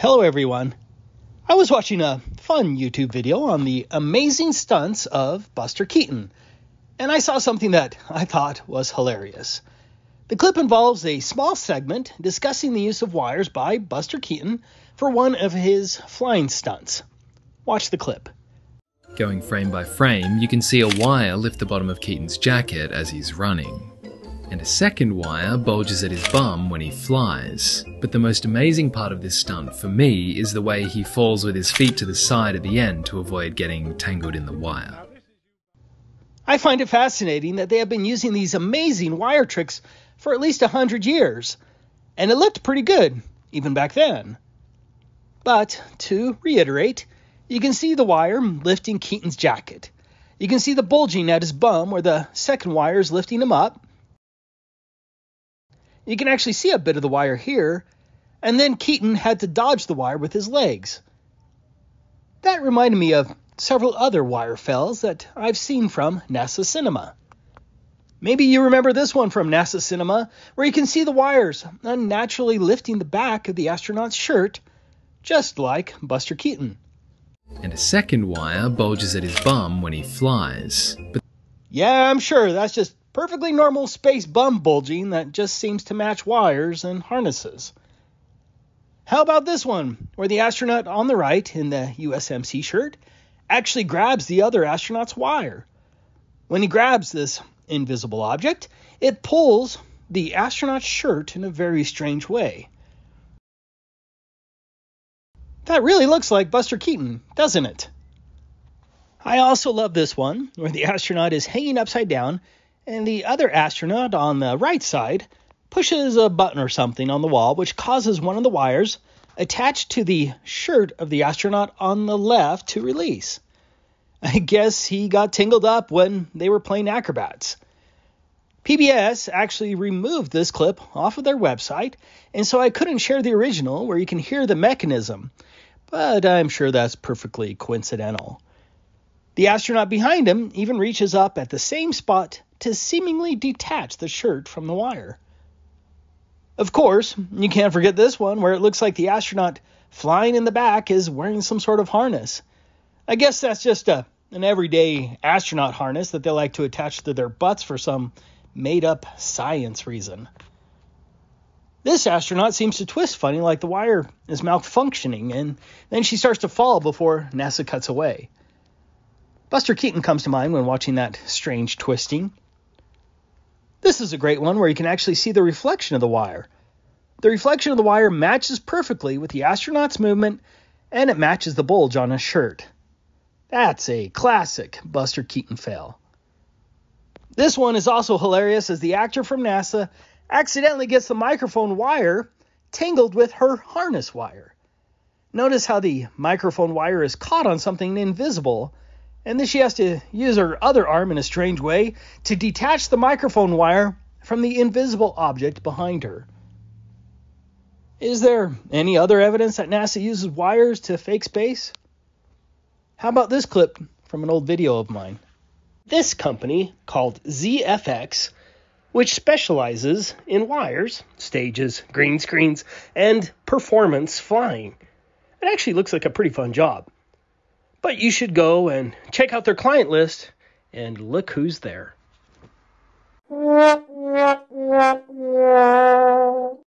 Hello, everyone. I was watching a fun YouTube video on the amazing stunts of Buster Keaton, and I saw something that I thought was hilarious. The clip involves a small segment discussing the use of wires by Buster Keaton for one of his flying stunts. Watch the clip. Going frame by frame, you can see a wire lift the bottom of Keaton's jacket as he's running. And a second wire bulges at his bum when he flies. But the most amazing part of this stunt for me is the way he falls with his feet to the side at the end to avoid getting tangled in the wire. I find it fascinating that they have been using these amazing wire tricks for at least a hundred years, and it looked pretty good, even back then. But, to reiterate, you can see the wire lifting Keaton's jacket. You can see the bulging at his bum where the second wire is lifting him up. You can actually see a bit of the wire here, and then Keaton had to dodge the wire with his legs. That reminded me of several other wire fells that I've seen from NASA Cinema. Maybe you remember this one from NASA Cinema, where you can see the wires unnaturally lifting the back of the astronaut's shirt, just like Buster Keaton. And a second wire bulges at his bum when he flies. But Yeah, I'm sure that's just perfectly normal space bum bulging that just seems to match wires and harnesses. How about this one, where the astronaut on the right in the USMC shirt actually grabs the other astronaut's wire? When he grabs this invisible object, it pulls the astronaut's shirt in a very strange way. That really looks like Buster Keaton, doesn't it? I also love this one, where the astronaut is hanging upside down and the other astronaut on the right side pushes a button or something on the wall, which causes one of the wires attached to the shirt of the astronaut on the left to release. I guess he got tangled up when they were playing acrobats. PBS actually removed this clip off of their website, and so I couldn't share the original where you can hear the mechanism, but I'm sure that's perfectly coincidental. The astronaut behind him even reaches up at the same spot to seemingly detach the shirt from the wire. Of course, you can't forget this one where it looks like the astronaut flying in the back is wearing some sort of harness. I guess that's just a an everyday astronaut harness that they like to attach to their butts for some made up science reason. This astronaut seems to twist funny like the wire is malfunctioning, and then she starts to fall before NASA cuts away. Buster Keaton comes to mind when watching that strange twisting. This is a great one where you can actually see the reflection of the wire. The reflection of the wire matches perfectly with the astronaut's movement, and it matches the bulge on his shirt. That's a classic Buster Keaton fail. This one is also hilarious as the actor from NASA accidentally gets the microphone wire tangled with her harness wire. Notice how the microphone wire is caught on something invisible, and then she has to use her other arm in a strange way to detach the microphone wire from the invisible object behind her. Is there any other evidence that NASA uses wires to fake space? How about this clip from an old video of mine? This company, called ZFX, which specializes in wires, stages, green screens, and performance flying. It actually looks like a pretty fun job. But you should go and check out their client list and look who's there.